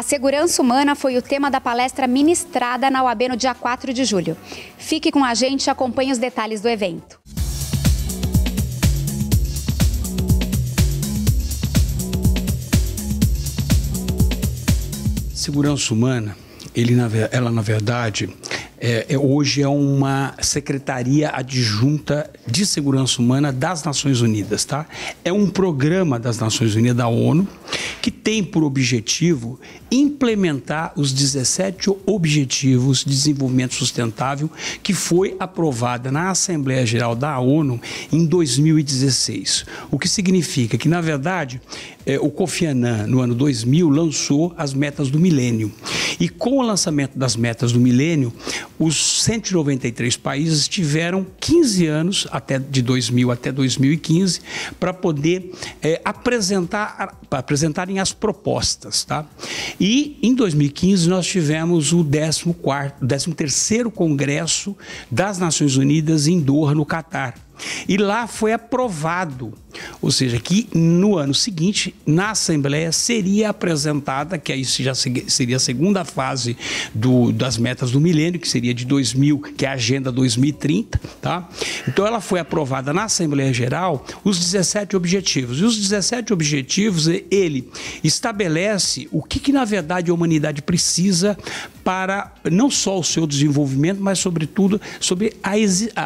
A segurança humana foi o tema da palestra ministrada na UAB no dia 4 de julho. Fique com a gente e acompanhe os detalhes do evento. Segurança humana, ele, ela na verdade é, é, hoje é uma secretaria adjunta de segurança humana das Nações Unidas, tá? É um programa das Nações Unidas da ONU que tem por objetivo implementar os 17 Objetivos de Desenvolvimento Sustentável que foi aprovada na Assembleia Geral da ONU em 2016. O que significa que, na verdade, é, o Kofi Annan, no ano 2000, lançou as metas do milênio. E com o lançamento das metas do milênio, os 193 países tiveram 15 anos, até de 2000 até 2015, para poder é, apresentar, apresentarem as propostas. Tá? E em 2015 nós tivemos o 14º, 13º Congresso das Nações Unidas em Doha, no Catar. E lá foi aprovado, ou seja, que no ano seguinte, na Assembleia, seria apresentada, que aí já seria a segunda fase do, das metas do milênio, que seria de 2000, que é a Agenda 2030, tá? Então ela foi aprovada na Assembleia Geral os 17 objetivos. E os 17 objetivos, ele estabelece o que, que na verdade a humanidade precisa para não só o seu desenvolvimento, mas sobretudo sobre a,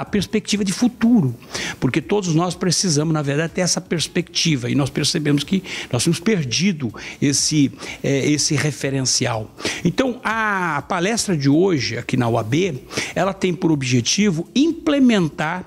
a perspectiva de futuro porque todos nós precisamos, na verdade, ter essa perspectiva e nós percebemos que nós temos perdido esse, é, esse referencial. Então, a palestra de hoje aqui na UAB, ela tem por objetivo implementar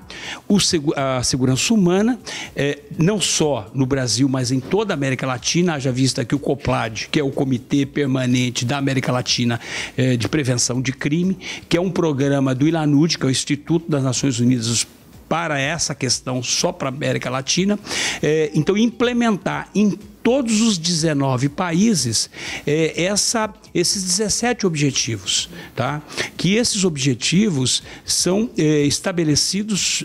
o, a segurança humana, é, não só no Brasil, mas em toda a América Latina, haja vista que o COPLAD, que é o Comitê Permanente da América Latina é, de Prevenção de Crime, que é um programa do ILANUD, que é o Instituto das Nações Unidas para essa questão só para a América Latina. É, então, implementar em todos os 19 países é, essa, esses 17 objetivos, tá? Que esses objetivos são é, estabelecidos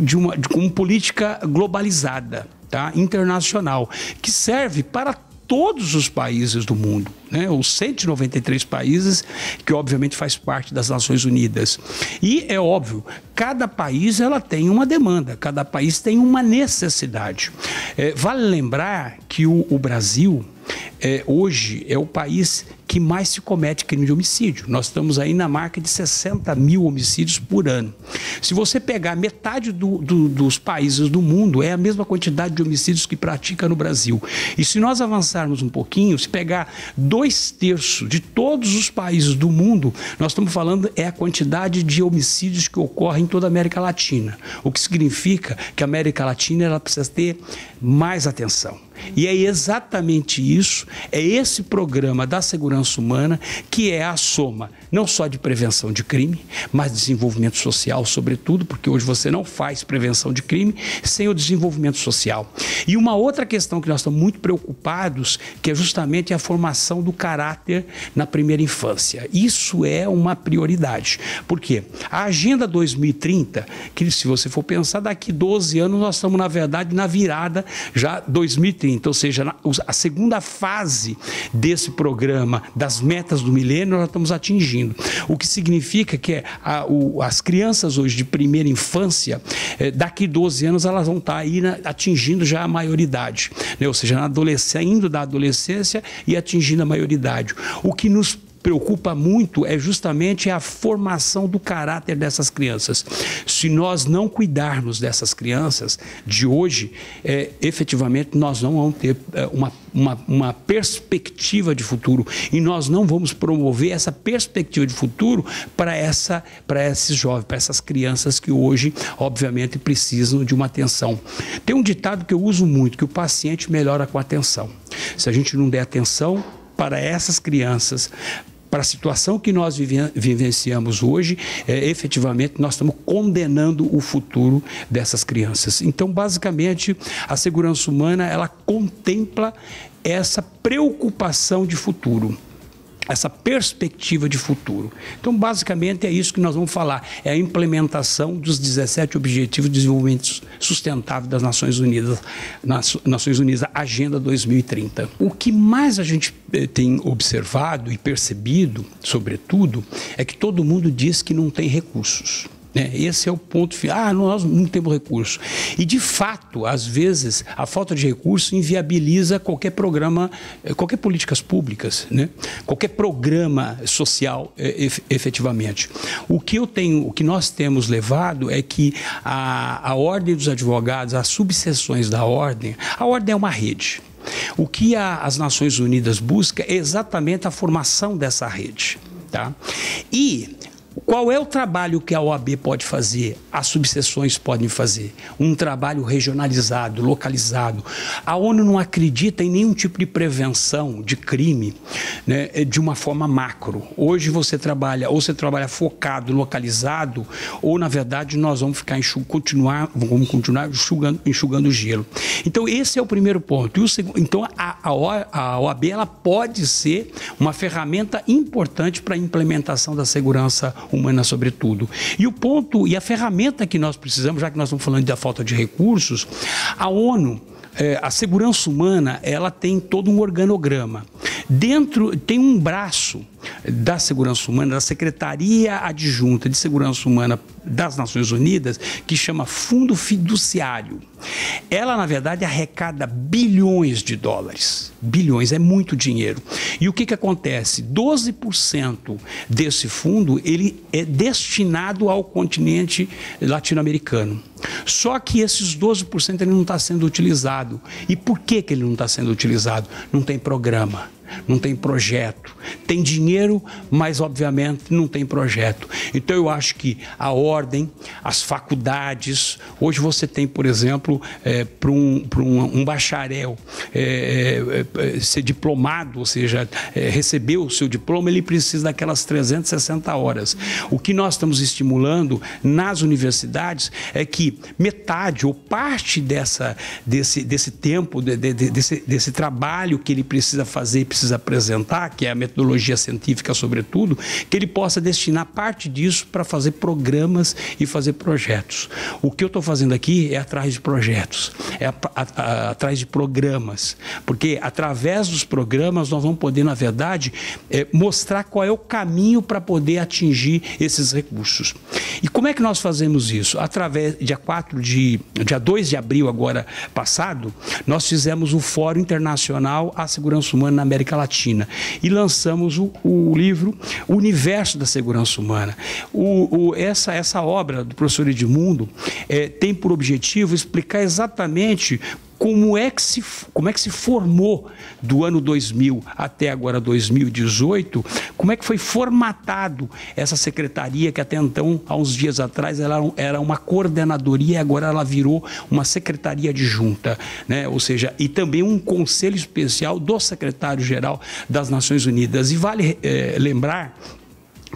de uma, de, com política globalizada, tá? Internacional, que serve para todos os países do mundo, né? os 193 países, que obviamente faz parte das Nações Unidas. E é óbvio, cada país ela tem uma demanda, cada país tem uma necessidade. É, vale lembrar que o, o Brasil, é, hoje é o país que mais se comete crime de homicídio. Nós estamos aí na marca de 60 mil homicídios por ano. Se você pegar metade do, do, dos países do mundo, é a mesma quantidade de homicídios que pratica no Brasil. E se nós avançarmos um pouquinho, se pegar dois terços de todos os países do mundo, nós estamos falando é a quantidade de homicídios que ocorrem em toda a América Latina. O que significa que a América Latina ela precisa ter mais atenção. E é exatamente isso, é esse programa da segurança humana que é a soma não só de prevenção de crime, mas desenvolvimento social, sobretudo, porque hoje você não faz prevenção de crime sem o desenvolvimento social. E uma outra questão que nós estamos muito preocupados, que é justamente a formação do caráter na primeira infância. Isso é uma prioridade. Por quê? A Agenda 2030, que se você for pensar, daqui 12 anos nós estamos, na verdade, na virada já 2030, ou seja, a segunda fase desse programa das metas do milênio nós estamos atingindo. O que significa que a, o, as crianças hoje de primeira infância, é, daqui 12 anos, elas vão estar aí na, atingindo já a maioridade, né? ou seja, na adolescência, indo da adolescência e atingindo a maioridade. O que nos preocupa muito é justamente a formação do caráter dessas crianças. Se nós não cuidarmos dessas crianças de hoje, é, efetivamente nós não vamos ter é, uma, uma, uma, perspectiva de futuro e nós não vamos promover essa perspectiva de futuro para essa para esses jovens, para essas crianças que hoje, obviamente, precisam de uma atenção. Tem um ditado que eu uso muito, que o paciente melhora com atenção. Se a gente não der atenção, para essas crianças, para a situação que nós vivenciamos hoje, é, efetivamente nós estamos condenando o futuro dessas crianças. Então, basicamente, a segurança humana ela contempla essa preocupação de futuro. Essa perspectiva de futuro. Então, basicamente, é isso que nós vamos falar: é a implementação dos 17 Objetivos de Desenvolvimento Sustentável das Nações Unidas, Nações Unidas, Agenda 2030. O que mais a gente eh, tem observado e percebido, sobretudo, é que todo mundo diz que não tem recursos. É, esse é o ponto final. Ah, nós não temos recurso. E, de fato, às vezes, a falta de recurso inviabiliza qualquer programa, eh, qualquer políticas públicas, né? qualquer programa social, eh, efetivamente. O que eu tenho, o que nós temos levado é que a, a ordem dos advogados, as subseções da ordem, a ordem é uma rede. O que a, as Nações Unidas busca é exatamente a formação dessa rede. Tá? E qual é o trabalho que a OAB pode fazer? As subseções podem fazer. Um trabalho regionalizado, localizado. A ONU não acredita em nenhum tipo de prevenção de crime né, de uma forma macro. Hoje você trabalha, ou você trabalha focado, localizado, ou na verdade nós vamos ficar enxug, continuar, vamos continuar enxugando, enxugando gelo. Então esse é o primeiro ponto. O segundo, então a, a OAB ela pode ser uma ferramenta importante para a implementação da segurança humana sobretudo. E o ponto e a ferramenta que nós precisamos, já que nós estamos falando da falta de recursos, a ONU é, a segurança humana ela tem todo um organograma. Dentro tem um braço da Segurança Humana, da Secretaria Adjunta de Segurança Humana das Nações Unidas, que chama Fundo Fiduciário. Ela, na verdade, arrecada bilhões de dólares. Bilhões, é muito dinheiro. E o que, que acontece? 12% desse fundo ele é destinado ao continente latino-americano. Só que esses 12% ele não está sendo utilizado. E por que, que ele não está sendo utilizado? Não tem programa não tem projeto. Tem dinheiro, mas obviamente não tem projeto. Então eu acho que a ordem, as faculdades, hoje você tem, por exemplo, é, para um, um, um, bacharel é, é, é, ser diplomado, ou seja, é, receber o seu diploma, ele precisa daquelas 360 horas. O que nós estamos estimulando nas universidades é que metade ou parte dessa, desse, desse tempo, de, de, desse, desse trabalho que ele precisa fazer, precisa apresentar, que é a metodologia científica, sobretudo, que ele possa destinar parte disso para fazer programas e fazer projetos. O que eu estou fazendo aqui é atrás de projetos, é a, a, a, atrás de programas, porque através dos programas nós vamos poder, na verdade, é, mostrar qual é o caminho para poder atingir esses recursos. E como é que nós fazemos isso? Através, dia 4 de, dia 2 de abril agora passado, nós fizemos o Fórum Internacional à Segurança Humana na América Latina e lançamos o, o livro Universo da Segurança Humana. O, o, essa, essa obra do professor Edmundo é, tem por objetivo explicar exatamente como é que se, como é que se formou do ano 2000 até agora 2018, como é que foi formatado essa secretaria que até então, há uns dias atrás, ela era uma coordenadoria e agora ela virou uma secretaria adjunta, né? ou seja, e também um conselho especial do secretário-geral das Nações Unidas. E vale é, lembrar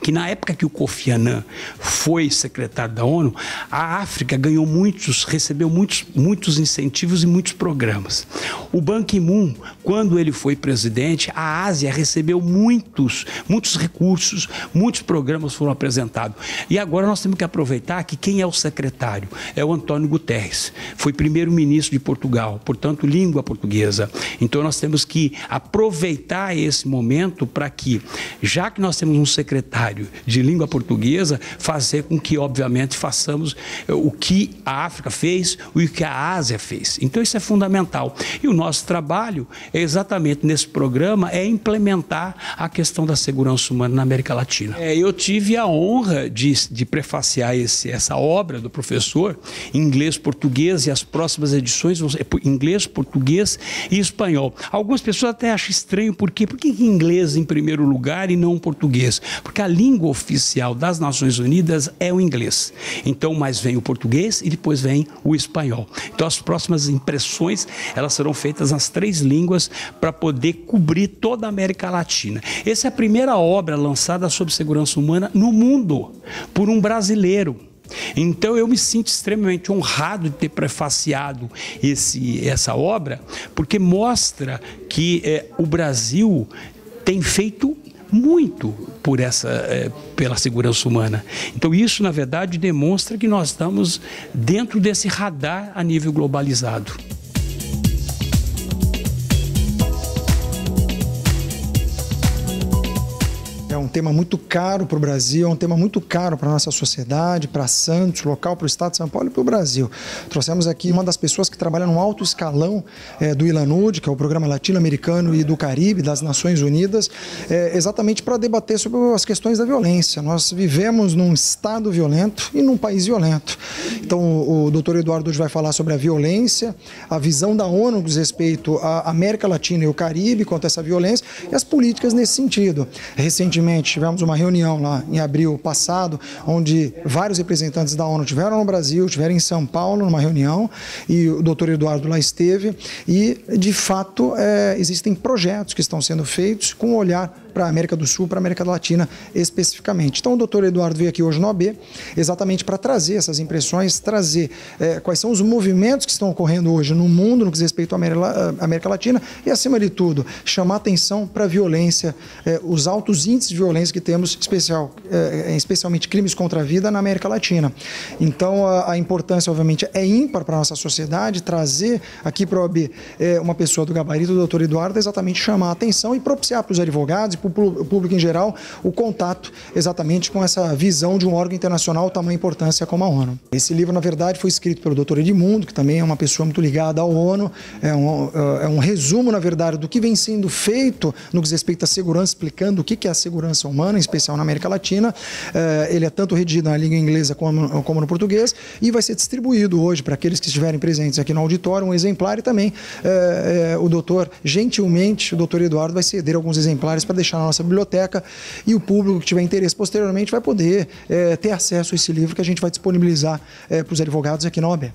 que na época que o Kofi Annan foi secretário da ONU, a África ganhou muitos, recebeu muitos, muitos incentivos e muitos programas. O Ban Ki-moon, quando ele foi presidente, a Ásia recebeu muitos, muitos recursos, muitos programas foram apresentados. E agora nós temos que aproveitar que quem é o secretário é o Antônio Guterres. Foi primeiro-ministro de Portugal, portanto, língua portuguesa. Então nós temos que aproveitar esse momento para que, já que nós temos um secretário de língua portuguesa, fazer com que, obviamente, façamos eh, o que a África fez e o que a Ásia fez. Então, isso é fundamental. E o nosso trabalho, é exatamente nesse programa, é implementar a questão da segurança humana na América Latina. É, eu tive a honra de, de prefaciar esse, essa obra do professor em inglês, português, e as próximas edições vão ser inglês, português e espanhol. Algumas pessoas até acham estranho, por quê? Por que inglês em primeiro lugar e não português? Porque a língua oficial das Nações Unidas é o inglês. Então, mais vem o português e depois vem o espanhol. Então, as próximas impressões elas serão feitas nas três línguas para poder cobrir toda a América Latina. Essa é a primeira obra lançada sobre segurança humana no mundo por um brasileiro. Então eu me sinto extremamente honrado de ter prefaciado esse, essa obra, porque mostra que é, o Brasil tem feito muito por essa, é, pela segurança humana. Então isso, na verdade, demonstra que nós estamos dentro desse radar a nível globalizado. Tema muito caro para o Brasil, é um tema muito caro para a nossa sociedade, para Santos, local, para o Estado de São Paulo e para o Brasil. Trouxemos aqui uma das pessoas que trabalha no alto escalão é, do ILANUD, que é o Programa Latino-Americano e do Caribe, das Nações Unidas, é, exatamente para debater sobre as questões da violência. Nós vivemos num Estado violento e num país violento. Então, o, o doutor Eduardo hoje vai falar sobre a violência, a visão da ONU com respeito à América Latina e o Caribe quanto a essa violência e as políticas nesse sentido. Recentemente, recentemente tivemos uma reunião lá em abril passado, onde vários representantes da ONU tiveram no Brasil, tiveram em São Paulo numa reunião e o doutor Eduardo lá esteve. E, de fato, é, existem projetos que estão sendo feitos com um olhar para a América do Sul, para a América Latina especificamente. Então, o doutor Eduardo veio aqui hoje no AB exatamente para trazer essas impressões, trazer é, quais são os movimentos que estão ocorrendo hoje no mundo no que diz respeito à América Latina e, acima de tudo, chamar atenção para a violência, é, os altos índices de violência que temos, especial, é, especialmente crimes contra a vida na América Latina. Então, a, a importância, obviamente, é ímpar para a nossa sociedade trazer aqui para o AB é, uma pessoa do gabarito do doutor Eduardo, exatamente chamar a atenção e propiciar para os advogados para o público em geral o contato exatamente com essa visão de um órgão internacional tamanha importância como a ONU. Esse livro, na verdade, foi escrito pelo Dr. Edmundo, que também é uma pessoa muito ligada à ONU, é um, é um resumo, na verdade, do que vem sendo feito no que diz respeito à segurança, explicando o que é a segurança humana, em especial na América Latina. É, ele é tanto redigido na língua inglesa como, no português e vai ser distribuído hoje para aqueles que estiverem presentes aqui no auditório, um exemplar e também é, é, o doutor, gentilmente, o doutor Eduardo vai ceder alguns exemplares para deixar na nossa biblioteca e o público que tiver interesse posteriormente vai poder é, ter acesso a esse livro que a gente vai disponibilizar é, para os advogados aqui na OAB.